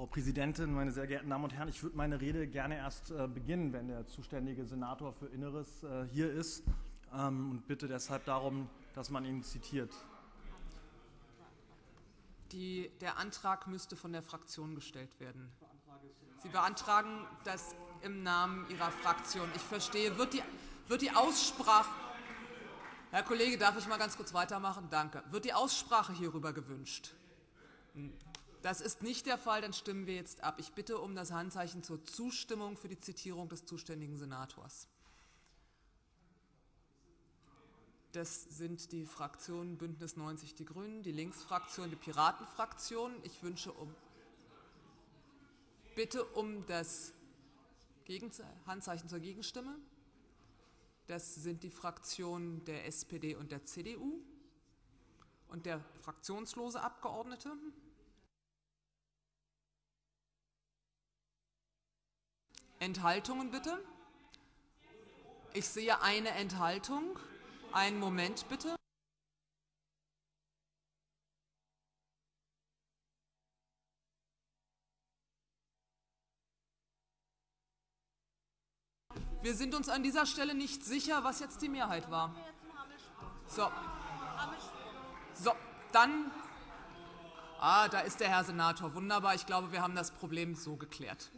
Frau Präsidentin, meine sehr geehrten Damen und Herren, ich würde meine Rede gerne erst äh, beginnen, wenn der zuständige Senator für Inneres äh, hier ist ähm, und bitte deshalb darum, dass man ihn zitiert. Die, der Antrag müsste von der Fraktion gestellt werden. Sie beantragen das im Namen Ihrer Fraktion. Ich verstehe. Wird die, wird die Aussprache. Herr Kollege, darf ich mal ganz kurz weitermachen? Danke. Wird die Aussprache hierüber gewünscht? Das ist nicht der Fall, dann stimmen wir jetzt ab. Ich bitte um das Handzeichen zur Zustimmung für die Zitierung des zuständigen Senators. Das sind die Fraktionen Bündnis 90 Die Grünen, die Linksfraktion, die Piratenfraktion. Ich wünsche um bitte um das Handzeichen zur Gegenstimme. Das sind die Fraktionen der SPD und der CDU und der fraktionslose Abgeordnete. Enthaltungen bitte. Ich sehe eine Enthaltung. Einen Moment bitte. Wir sind uns an dieser Stelle nicht sicher, was jetzt die Mehrheit war. So. So, dann. Ah, da ist der Herr Senator. Wunderbar. Ich glaube, wir haben das Problem so geklärt.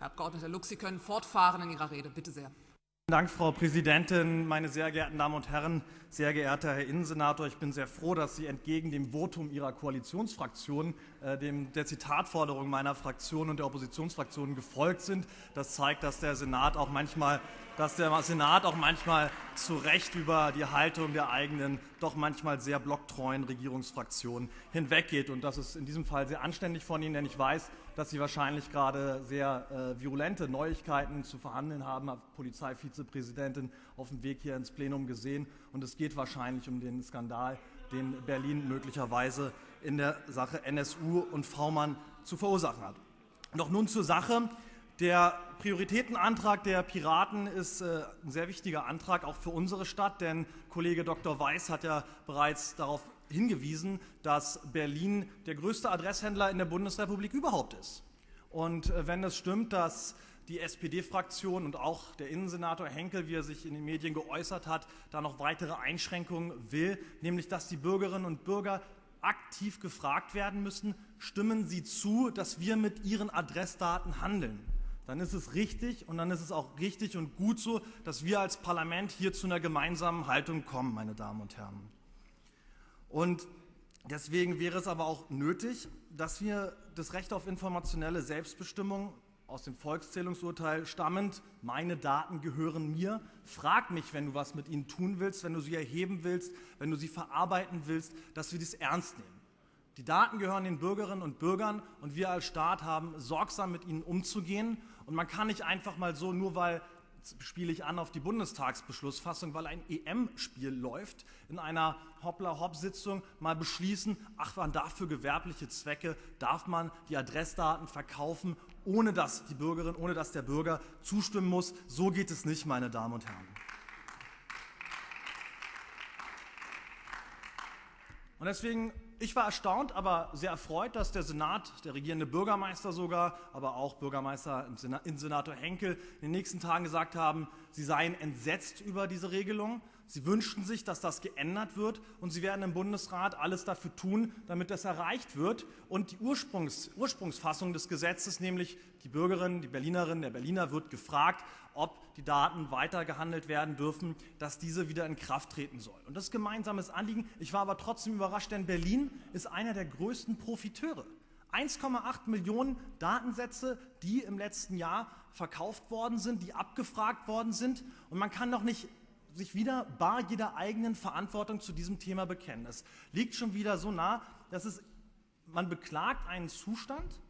Herr Abgeordneter Lux, Sie können fortfahren in Ihrer Rede. Bitte sehr. Vielen Dank, Frau Präsidentin, meine sehr geehrten Damen und Herren, sehr geehrter Herr Innensenator. Ich bin sehr froh, dass Sie entgegen dem Votum Ihrer Koalitionsfraktion äh, dem, der Zitatforderung meiner Fraktion und der Oppositionsfraktionen gefolgt sind. Das zeigt, dass der Senat auch manchmal, dass der Senat auch manchmal zu Recht über die Haltung der eigenen, doch manchmal sehr blocktreuen Regierungsfraktion hinweggeht. Und das ist in diesem Fall sehr anständig von Ihnen, denn ich weiß, dass Sie wahrscheinlich gerade sehr äh, virulente Neuigkeiten zu verhandeln haben, hat Polizeivizepräsidentin auf dem Weg hier ins Plenum gesehen. Und es geht wahrscheinlich um den Skandal, den Berlin möglicherweise in der Sache NSU und V-Mann zu verursachen hat. Doch nun zur Sache. Der Prioritätenantrag der Piraten ist äh, ein sehr wichtiger Antrag auch für unsere Stadt, denn Kollege Dr. Weiß hat ja bereits darauf hingewiesen, dass Berlin der größte Adresshändler in der Bundesrepublik überhaupt ist. Und äh, wenn es stimmt, dass die SPD-Fraktion und auch der Innensenator Henkel, wie er sich in den Medien geäußert hat, da noch weitere Einschränkungen will, nämlich dass die Bürgerinnen und Bürger aktiv gefragt werden müssen, stimmen Sie zu, dass wir mit Ihren Adressdaten handeln. Dann ist es richtig und dann ist es auch richtig und gut so, dass wir als Parlament hier zu einer gemeinsamen Haltung kommen, meine Damen und Herren. Und deswegen wäre es aber auch nötig, dass wir das Recht auf informationelle Selbstbestimmung aus dem Volkszählungsurteil stammend, meine Daten gehören mir. Frag mich, wenn du was mit ihnen tun willst, wenn du sie erheben willst, wenn du sie verarbeiten willst, dass wir dies ernst nehmen. Die Daten gehören den Bürgerinnen und Bürgern und wir als Staat haben sorgsam mit ihnen umzugehen. Und man kann nicht einfach mal so, nur weil spiele ich an auf die Bundestagsbeschlussfassung, weil ein EM-Spiel läuft, in einer Hoppla-Hopp-Sitzung mal beschließen, ach, wann dafür gewerbliche Zwecke darf man die Adressdaten verkaufen, ohne dass die Bürgerin, ohne dass der Bürger zustimmen muss. So geht es nicht, meine Damen und Herren. Und deswegen ich war erstaunt, aber sehr erfreut, dass der Senat, der regierende Bürgermeister sogar, aber auch Bürgermeister in Senator Henkel in den nächsten Tagen gesagt haben, sie seien entsetzt über diese Regelung. Sie wünschten sich, dass das geändert wird und sie werden im Bundesrat alles dafür tun, damit das erreicht wird. Und die Ursprungs, Ursprungsfassung des Gesetzes, nämlich die Bürgerin, die Berlinerin, der Berliner wird gefragt, ob die Daten weitergehandelt werden dürfen, dass diese wieder in Kraft treten soll. Und das ist gemeinsames Anliegen. Ich war aber trotzdem überrascht, denn Berlin ist einer der größten Profiteure. 1,8 Millionen Datensätze, die im letzten Jahr verkauft worden sind, die abgefragt worden sind. Und man kann doch nicht sich wieder bar jeder eigenen Verantwortung zu diesem Thema bekennen. Es liegt schon wieder so nah, dass es, man beklagt einen Zustand,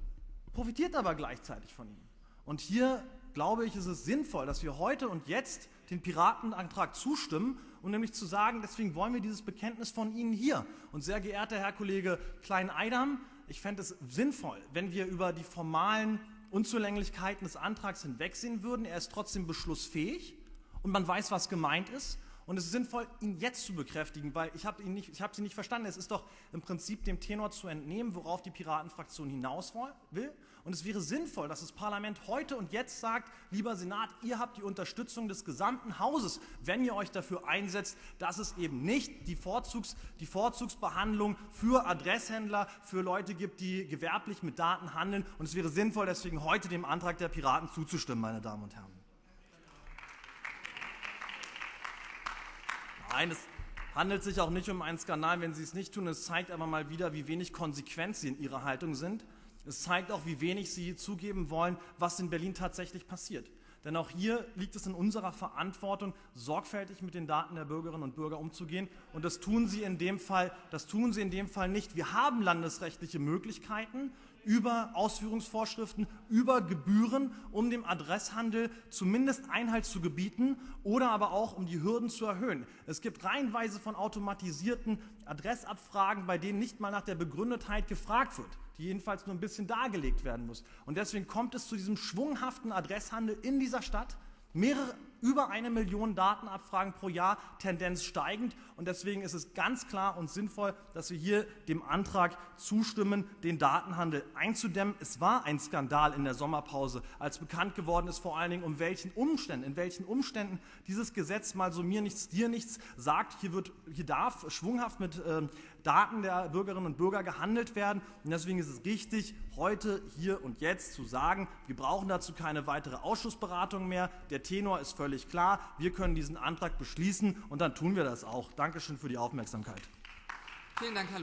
profitiert aber gleichzeitig von ihm. Und hier glaube ich, ist es sinnvoll, dass wir heute und jetzt den Piratenantrag zustimmen, um nämlich zu sagen, deswegen wollen wir dieses Bekenntnis von Ihnen hier. Und sehr geehrter Herr Kollege Klein-Eidam, ich fände es sinnvoll, wenn wir über die formalen Unzulänglichkeiten des Antrags hinwegsehen würden. Er ist trotzdem beschlussfähig und man weiß, was gemeint ist. Und es ist sinnvoll, ihn jetzt zu bekräftigen, weil ich habe hab Sie nicht verstanden. Es ist doch im Prinzip dem Tenor zu entnehmen, worauf die Piratenfraktion hinaus will. Und es wäre sinnvoll, dass das Parlament heute und jetzt sagt, lieber Senat, ihr habt die Unterstützung des gesamten Hauses, wenn ihr euch dafür einsetzt, dass es eben nicht die, Vorzugs, die Vorzugsbehandlung für Adresshändler, für Leute gibt, die gewerblich mit Daten handeln. Und es wäre sinnvoll, deswegen heute dem Antrag der Piraten zuzustimmen, meine Damen und Herren. Nein, es handelt sich auch nicht um einen Skandal, wenn Sie es nicht tun. Es zeigt aber mal wieder, wie wenig konsequent Sie in Ihrer Haltung sind. Es zeigt auch, wie wenig Sie zugeben wollen, was in Berlin tatsächlich passiert. Denn auch hier liegt es in unserer Verantwortung, sorgfältig mit den Daten der Bürgerinnen und Bürger umzugehen. Und das tun Sie in dem Fall, das tun Sie in dem Fall nicht. Wir haben landesrechtliche Möglichkeiten über Ausführungsvorschriften, über Gebühren, um dem Adresshandel zumindest Einhalt zu gebieten oder aber auch um die Hürden zu erhöhen. Es gibt reihenweise von automatisierten Adressabfragen, bei denen nicht mal nach der Begründetheit gefragt wird die jedenfalls nur ein bisschen dargelegt werden muss. Und deswegen kommt es zu diesem schwunghaften Adresshandel in dieser Stadt. Mehrere, über eine Million Datenabfragen pro Jahr, Tendenz steigend. Und deswegen ist es ganz klar und sinnvoll, dass wir hier dem Antrag zustimmen, den Datenhandel einzudämmen. Es war ein Skandal in der Sommerpause, als bekannt geworden ist, vor allen Dingen, um welchen Umständen, in welchen Umständen dieses Gesetz mal so mir nichts, dir nichts sagt. Hier, wird, hier darf schwunghaft mit äh, Daten der Bürgerinnen und Bürger gehandelt werden. Und deswegen ist es richtig, heute, hier und jetzt zu sagen, wir brauchen dazu keine weitere Ausschussberatung mehr. Der Tenor ist völlig klar. Wir können diesen Antrag beschließen und dann tun wir das auch. Dankeschön für die Aufmerksamkeit. Vielen Dank, Herr